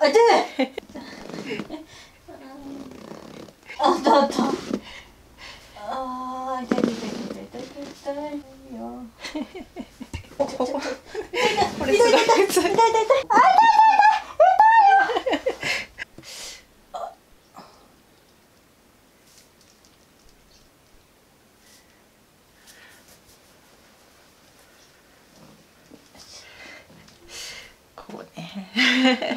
あ痛いあったあったあ痛い痛い痛い痛い痛い痛いよここここれ痛いすごい痛い痛い痛い痛い痛い痛いこうねあー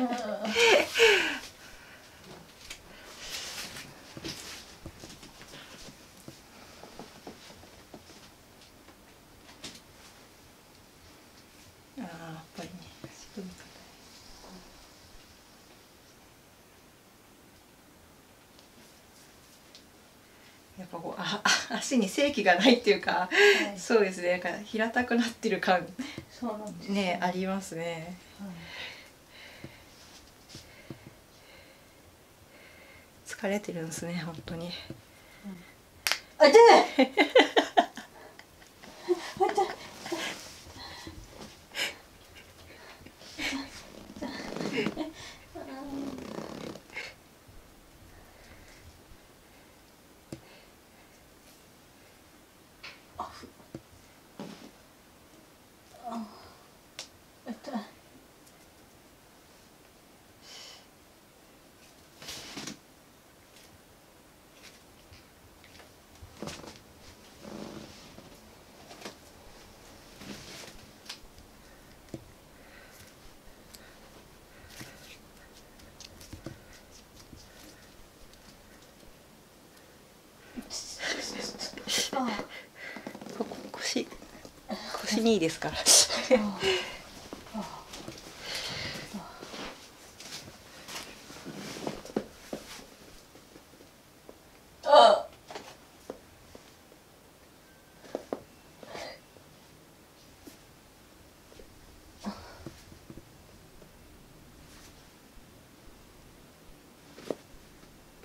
やっぱこうああ足に正気がないっていうか、はい。そうですね。なんか平たくなってる感そうなんですねありますね疲れてるんですね本当に。あ痛い。痛い痛いあここ腰腰にいいですからあ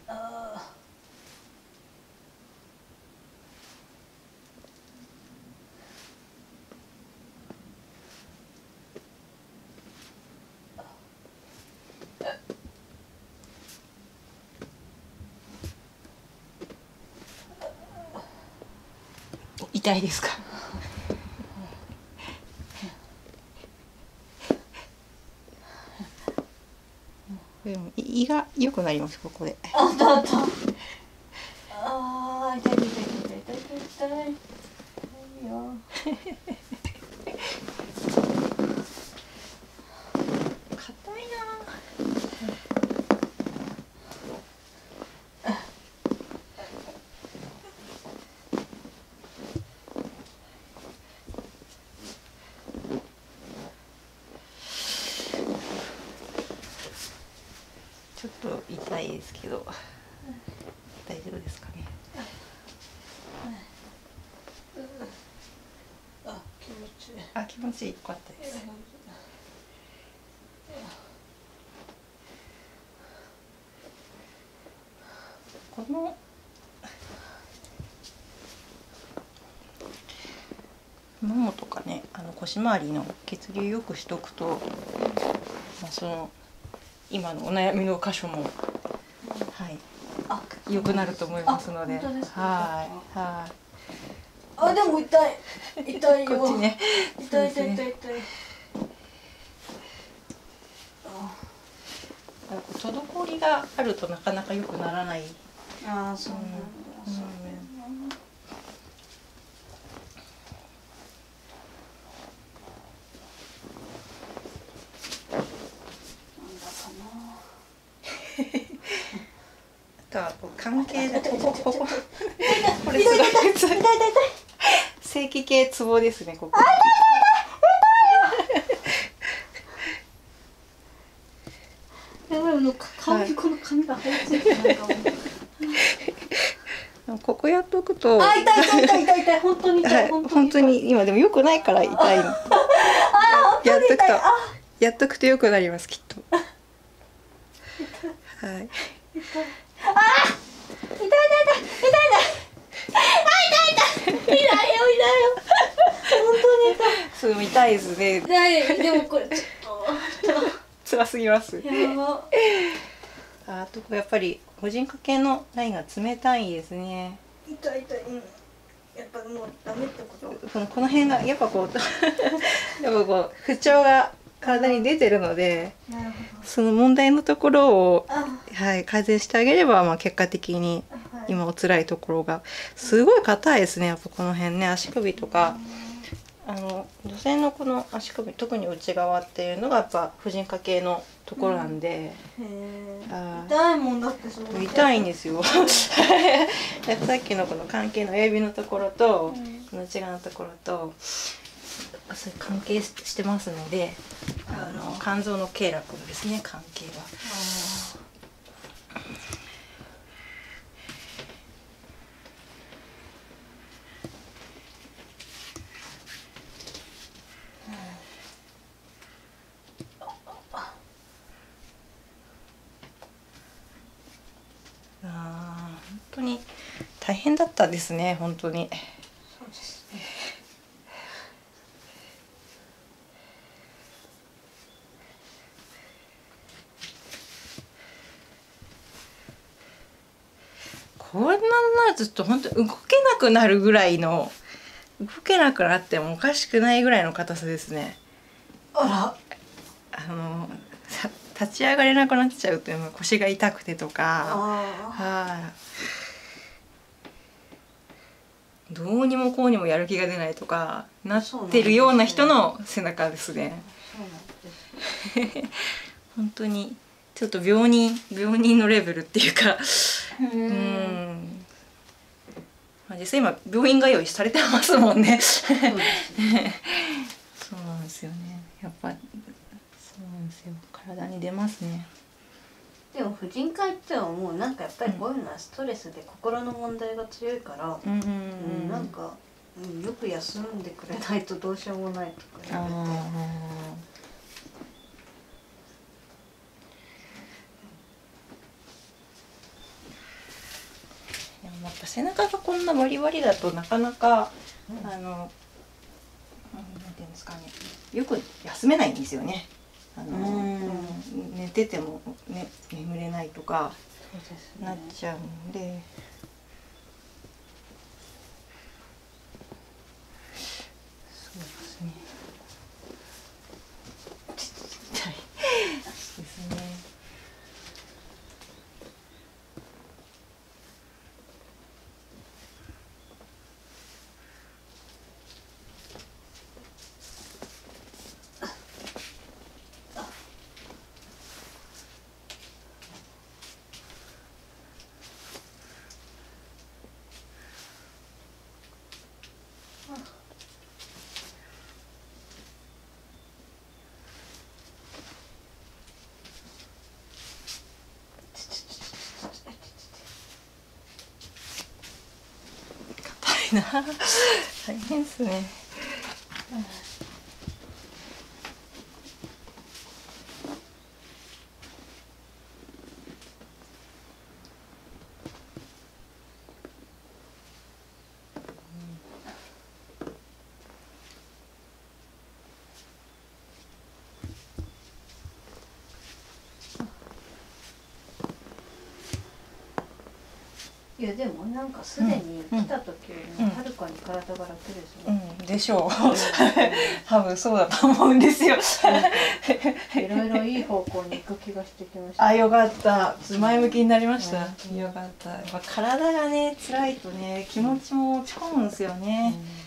あ痛いですか？でも胃が良くなりますここで。あったあったあー痛い痛い痛い痛い痛い痛い痛いよ硬いなちょっと痛いですけど大丈夫ですかね？あ気持ちいいあ気持ちいいよかったですこのももとかねあの腰回りの血流よくしとくと、まあ、その今のお悩みの箇所も、はい、あ良くなると思いますので。はいはい。あでも痛い。痛いよ。こっちね。痛い痛い痛い痛い。滞りがあるとなかなか良くならない。ああそうなんだ。うんだなんだかあとはこう関係で痛い。こここここれ痛いすごい。痛い痛い痛い。痛い正規系ツボですねここ。やばいもうか髪この髪が生えついてなんかもう。ここやっとくと。あ痛い痛い痛い痛い。痛い。本当に痛はい。い本当に今でも良くないから痛いの。あ本当に痛い。やっとくやっとくと良くなりますきっと。はい痛い痛い痛い痛い。痛いあ痛い痛い。痛い痛いよ痛いよ。本当に痛い。そう痛いですね。痛い。でもこれちょっと。ょっと辛すぎますやばあとやっぱり個人化系のラインが冷たいですね。痛い痛い、うん。やっぱもうダメってこと？この辺がやっぱこう やっぱこう不調が体に出てるのでその問題のところを、あ。はい、改善してあげれば、まあ、結果的にはい今お辛いところがすごい硬いですね。やっぱこの辺ね足首とか。あの女性のこの足首特に内側っていうのがやっぱ婦人科系のところなんで、へえあー。痛いもんだってその痛いんですよ。さっきのこの関係の親指のところと、うん。この内側のところと関係ししてますのであの肝臓の経絡のですね関係は。あ本当に大変だったですね本当に。そうですねこんなになるとちょっと本当動けなくなるぐらいの動けなくなってもおかしくないぐらいの硬さですね。ああのさ立ち上がれなくなっちゃうというのは腰が痛くてとらか。あはい。どうにもこうにもやる気が出ないとかなってるような人の背中ですね。す 本当にちょっと病人病人のレベルっていうか。ううん。まあ実際今病院が用意されてますもんね。そうなんですよね。やっぱそうなんですよ。体に出ますね。でも婦人科行ってはもうなんかやっぱりこういうのはストレスで心の問題が強いから、うんなんか、うん、よく休んでくれないとどうしようもないとかあ言われてあ。でもやっぱ背中がこんなバリバリだとなかなか、うんあの、ていうんですかね、よく休めないんですよね。あの、寝てても、ね、眠れないとかなっねちゃうんで。そうですね。痛いですね。硬いな。大変ですね。やでもなんかすでに来た時よりもはるかに体が楽ですうね、ん、でしょう。多分そうだと思うんですよ。いろいろいい方向に行く気がしてきましたあ、よかった。前向きになりました。うんよかった。やっぱ体がね、辛いとね、気持ちも落ち込むんですよね。うん